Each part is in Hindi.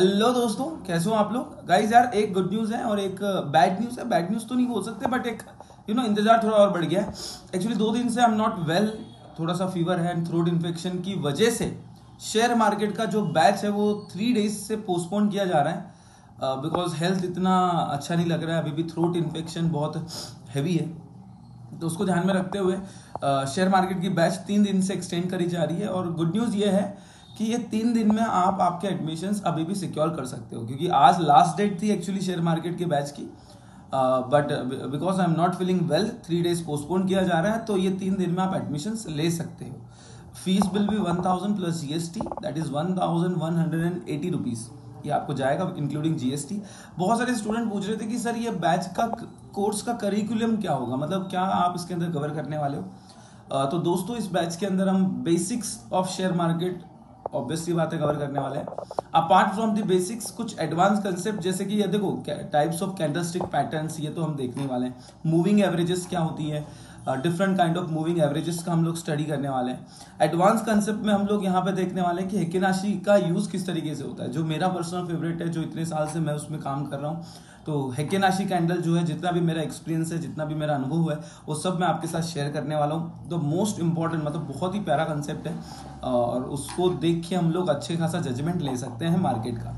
हेलो दोस्तों कैसे हो आप लोग? गाइज़ यार एक गुड न्यूज़ है और एक बैड न्यूज़ है। बैड न्यूज़ तो नहीं बोल सकते बट एक यू नो इंतज़ार थोड़ा और बढ़ गया है। एक्चुअली दो दिन से आई एम नॉट वेल थोड़ा सा फीवर है एंड थ्रोट इन्फेक्शन की वजह से शेयर मार्केट का जो बैच है वो थ्री डेज़ से पोस्टपोन किया जा रहा है। बिकॉज़ uh, हेल्थ इतना अच्छा नहीं लग रहा है अभी भी थ्रोट इन्फेक्शन बहुत हैवी है। तो उसको ध्यान में रखते हुए शेयर uh, मार्केट की बैच तीन दिन से एक्सटेंड करी जा रही है और गुड न्यूज़ ये है कि ये तीन दिन में आप आपके एडमिशन अभी भी सिक्योर कर सकते हो, क्योंकि आज लास्ट डेट थी एक्चुअली शेयर मार्केट के बैच की। But because I am not feeling well three days postpone किया जा रहा है तो ये तीन दिन में आप एडमिशन ले सकते हो। फ़ीस बिल भी one thousand plus GST that is one thousand one hundred and eighty rupees ये आपको जाएगा इंक्लूडिंग जीएसटी बहुत सारे स्टूडेंट पूछ रहे थे कि, सर, ये बैच का कोर्स का करिकुलम क्या होगा? मतलब क्या आप इसके अंदर कवर करने वाले हो? तो दोस्तों, इस बैच के अंदर हम basics of share market obviously बातें कवर करने वाले हैं। अपार्ट फ्रॉम द बेसिक्स कुछ एडवांस कंसेप्ट जैसे कि ये देखो टाइप्स ऑफ़ कैंडलस्टिक पैटर्न्स ये तो हम देखने वाले हैं। मूविंग एवरेजेस क्या होती है? Different kind of moving averages का हम लोग स्टडी करने वाले हैं। एडवांस कंसेप्ट में हम लोग यहाँ पे देखने वाले हैं कि हेकेनाशी का यूज़ किस तरीके से होता है। जो मेरा पर्सनल फेवरेट है, जो इतने साल से मैं उसमें काम कर रहा हूँ तो हेकेनाशी कैंडल जो है, जितना भी मेरा एक्सपीरियंस है, जितना भी मेरा अनुभव है, वो सब मैं आपके साथ शेयर करने वाला हूँ। द मोस्ट इंपॉर्टेंट मतलब बहुत ही प्यारा कंसेप्ट है, और उसको देख के हम लोग अच्छे खासा जजमेंट ले सकते हैं। मार्केट का।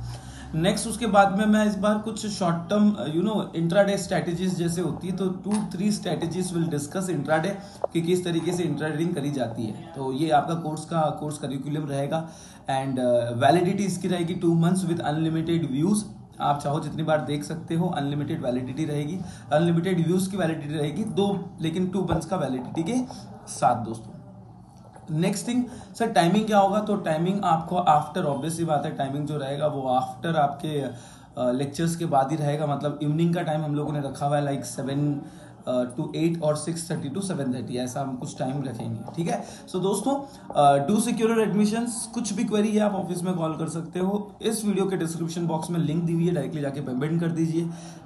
नेक्स्ट उसके बाद में मैं इस बार कुछ short term you know intraday strategies जैसे होती है तो two three strategies will discuss intraday कि किस तरीके से इंट्राडेडिंग करी जाती है। तो ये आपका कोर्स का कोर्स करिकुलम रहेगा। एंड वैलिडिटी uh, इसकी रहेगी two months with unlimited views आप चाहो जितनी बार देख सकते हो अनलिमिटेड वैलिडिटी रहेगी। अनलिमिटेड व्यूज़ की वैलिडिटी रहेगी दो लेकिन टू मंथ्स का वैलिडिटी के साथ दोस्तों। नेक्स्ट थिंग सर टाइमिंग क्या होगा? तो टाइमिंग आपको आफ्टर ऑब्वियसली बात है टाइमिंग जो रहेगा वो आफ्टर आपके लेक्चर्स uh, के बाद ही रहेगा। मतलब इवनिंग का टाइम हम लोगों ने रखा हुआ है लाइक सेवन टू एट और six thirty to seven thirty ऐसा हम कुछ टाइम रखेंगे ठीक है? सो so, दोस्तों डू सिक्योर एडमिशन कुछ भी क्वेरी है आप ऑफ़िस में कॉल कर सकते हो। इस वीडियो के डिस्क्रिप्शन बॉक्स में लिंक दी हुई है डायरेक्टली जाके पेमेंट कर दीजिए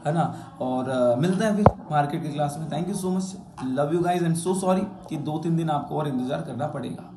है ना? और uh, मिलते हैं फिर मार्केट की क्लास में। Thank you so much love you guys and so sorry कि दो तीन दिन आपको और इंतज़ार करना पड़ेगा।